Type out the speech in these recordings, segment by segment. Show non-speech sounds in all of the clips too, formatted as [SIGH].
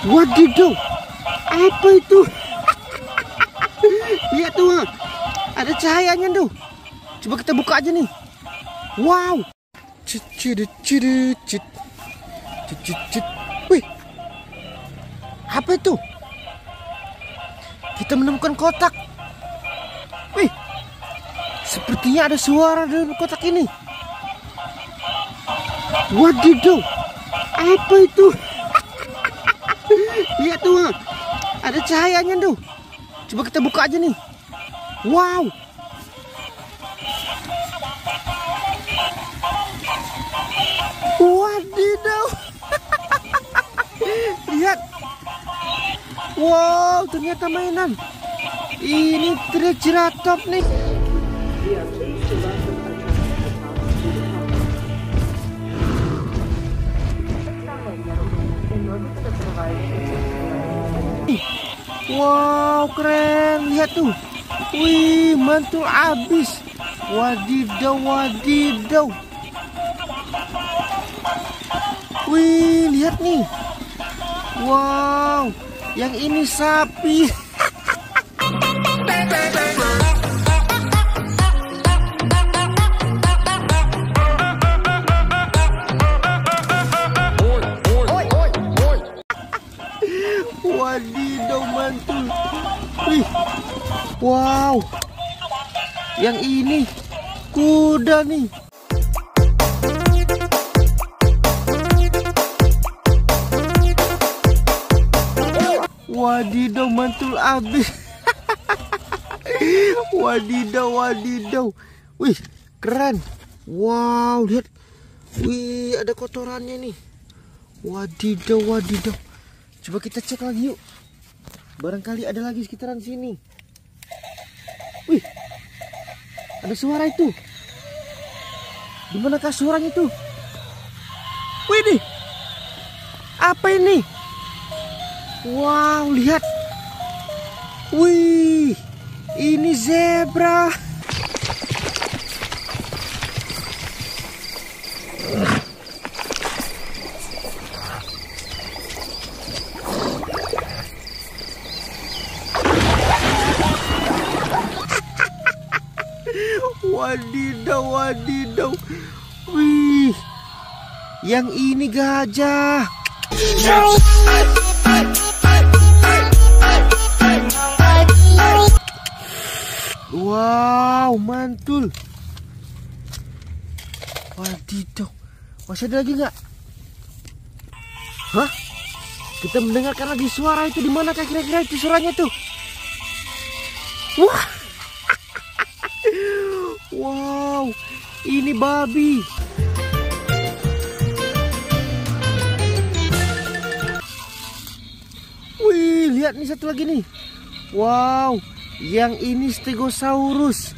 Wadidaw, apa itu? [LAUGHS] Lihat tuh, ada cahayanya tuh. Coba kita buka aja nih. Wow. Cit, cit, cit, cit. Cit, cit, cit. Wih, apa itu? Kita menemukan kotak. Wih, sepertinya ada suara dalam kotak ini. Wadidaw, apa itu? Lihat tuh, ada cahayanya tuh. Coba kita buka aja nih. Wow. Wadidaw. [LAUGHS] Lihat. Wow, ternyata mainan. Ini triceratop nih. Wow, keren. Lihat tuh. Wih, mantul abis. Wadidaw, wadidaw. Wih, lihat nih. Wow, yang ini sapi. [LAUGHS] Mantul. Wih. Wow. Yang ini kuda nih. Wadidaw mantul abis. [LAUGHS] wadidaw, wadidaw. Wih, keren. Wow, lihat. Wih, ada kotorannya nih. Wadidaw, wadidaw. Coba kita cek lagi yuk. Barangkali ada lagi sekitaran sini. Wih, ada suara itu. Di manakah suaranya itu? Wih nih, apa ini? Wow, lihat. Wih, ini zebra. Wadidaw, wadidaw. Wih, yang ini gajah. Wow, mantul. Wadidaw. Masih ada lagi nggak? Hah? Kita mendengarkan lagi suara itu di mana kira-kira itu suaranya tuh? Wah. Wow, ini babi. Wih, lihat nih satu lagi nih. Wow, yang ini Stegosaurus.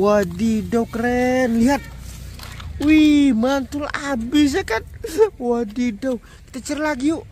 Wadidaw keren, lihat. Wih, mantul abis ya kan. Wadidaw, kita cari lagi yuk.